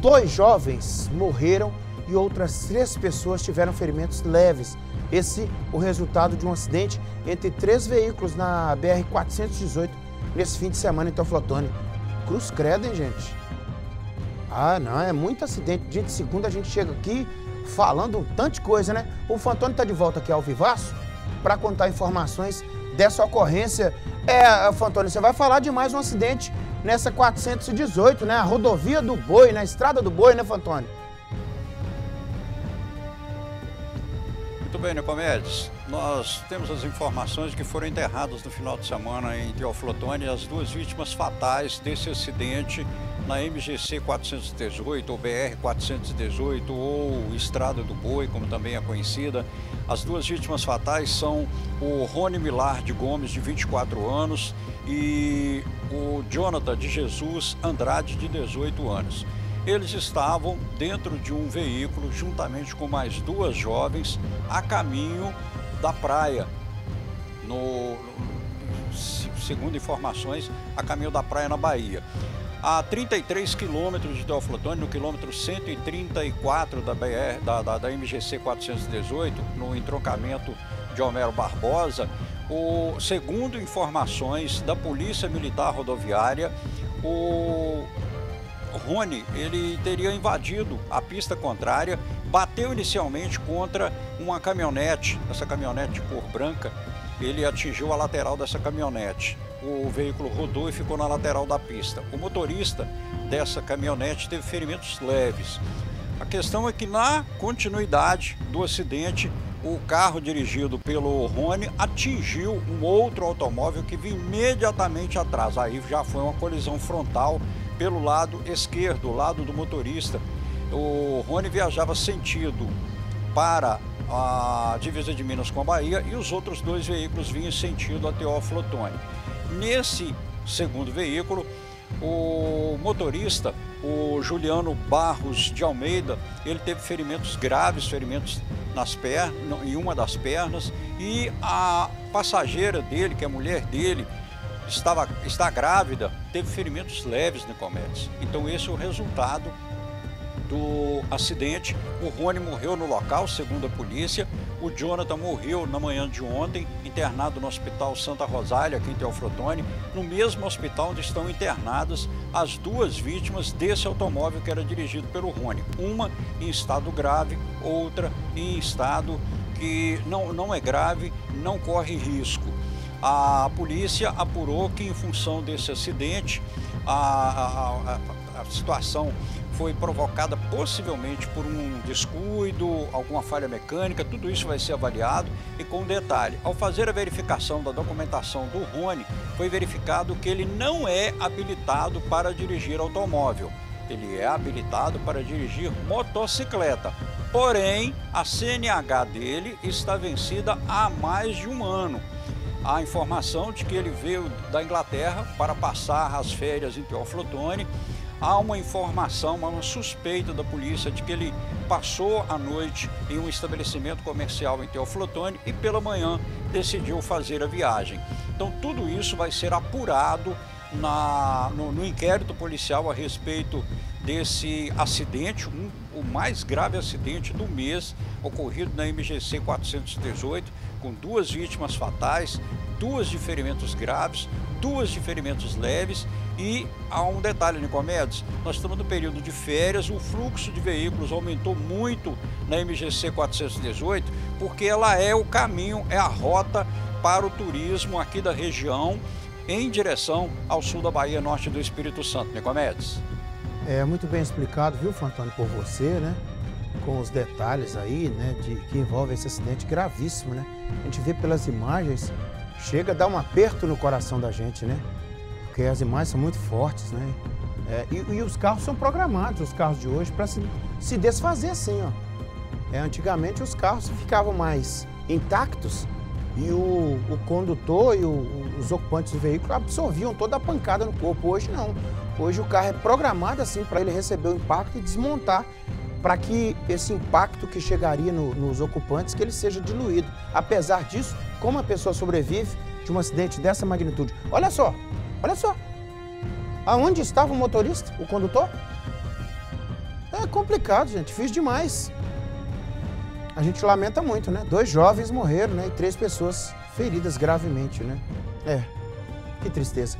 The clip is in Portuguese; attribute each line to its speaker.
Speaker 1: Dois jovens morreram e outras três pessoas tiveram ferimentos leves. Esse o resultado de um acidente entre três veículos na BR-418 nesse fim de semana em Teoflotone. Cruz credo, hein, gente? Ah, não, é muito acidente. Dia de segunda a gente chega aqui falando um tanto de coisa, né? O Fantônio está de volta aqui ao Vivaço para contar informações dessa ocorrência. É, Fantônio, você vai falar de mais um acidente nessa 418, né? A rodovia do Boi, na estrada do Boi, né, Fantônio?
Speaker 2: Muito bem, Necomedes. Nós temos as informações que foram enterradas no final de semana em Teoflotone as duas vítimas fatais desse acidente na MGC 418 ou BR 418 ou Estrada do Boi, como também é conhecida. As duas vítimas fatais são o Rony Milar de Gomes, de 24 anos, e o Jonathan de Jesus Andrade, de 18 anos. Eles estavam dentro de um veículo, juntamente com mais duas jovens, a caminho da praia, no, segundo informações, a caminho da praia na Bahia. A 33 quilômetros de Teoflotone, no quilômetro 134 da, BR, da, da, da MGC 418, no entroncamento de Homero Barbosa, o, segundo informações da Polícia Militar Rodoviária, o Rony ele teria invadido a pista contrária, bateu inicialmente contra uma caminhonete, essa caminhonete de cor branca, ele atingiu a lateral dessa caminhonete. O veículo rodou e ficou na lateral da pista. O motorista dessa caminhonete teve ferimentos leves. A questão é que na continuidade do acidente, o carro dirigido pelo Rony atingiu um outro automóvel que vinha imediatamente atrás. Aí já foi uma colisão frontal pelo lado esquerdo, lado do motorista. O Rony viajava sentido para a divisa de Minas com a Bahia e os outros dois veículos vinham sentido a Teófilo Otoni. Nesse segundo veículo, o motorista, o Juliano Barros de Almeida, ele teve ferimentos graves, ferimentos nas pernas, em uma das pernas, e a passageira dele, que é a mulher dele, estava, está grávida, teve ferimentos leves no comércio. Então esse é o resultado do acidente. O Rony morreu no local, segundo a polícia. O Jonathan morreu na manhã de ontem, internado no Hospital Santa Rosália, aqui em Teoflotone, no mesmo hospital onde estão internadas as duas vítimas desse automóvel que era dirigido pelo Rony. Uma em estado grave, outra em estado que não, não é grave, não corre risco. A polícia apurou que, em função desse acidente, a, a, a, a situação foi provocada possivelmente por um descuido, alguma falha mecânica, tudo isso vai ser avaliado e com detalhe. Ao fazer a verificação da documentação do Rony, foi verificado que ele não é habilitado para dirigir automóvel. Ele é habilitado para dirigir motocicleta. Porém, a CNH dele está vencida há mais de um ano. Há informação de que ele veio da Inglaterra para passar as férias em Teoflotone há uma informação, uma suspeita da polícia de que ele passou a noite em um estabelecimento comercial em Teoflotone e pela manhã decidiu fazer a viagem. Então tudo isso vai ser apurado na, no, no inquérito policial a respeito desse acidente, um, o mais grave acidente do mês ocorrido na MGC 418, com duas vítimas fatais, duas de ferimentos graves, duas de ferimentos leves e há um detalhe, Nicomedes, nós estamos no período de férias, o fluxo de veículos aumentou muito na MGC 418, porque ela é o caminho, é a rota para o turismo aqui da região em direção ao sul da Bahia Norte do Espírito Santo, Nicomedes.
Speaker 1: É muito bem explicado, viu, Fantônio, por você, né? Com os detalhes aí, né, de, que envolve esse acidente gravíssimo, né? A gente vê pelas imagens, chega a dar um aperto no coração da gente, né? Porque as imagens são muito fortes, né? É, e, e, os carros são programados, os carros de hoje, para se, se desfazer assim, ó. É, antigamente os carros ficavam mais intactos e o, o condutor e o, os ocupantes do veículo absorviam toda a pancada no corpo. Hoje não. Hoje o carro é programado assim para ele receber o impacto e desmontar para que esse impacto que chegaria no, nos ocupantes que ele seja diluído. Apesar disso, como a pessoa sobrevive de um acidente dessa magnitude? Olha só, Olha só. Aonde estava o motorista, o condutor? É complicado, gente, difícil demais. A gente lamenta muito, né? Dois jovens morreram, né? E três pessoas feridas gravemente, né? É, que tristeza.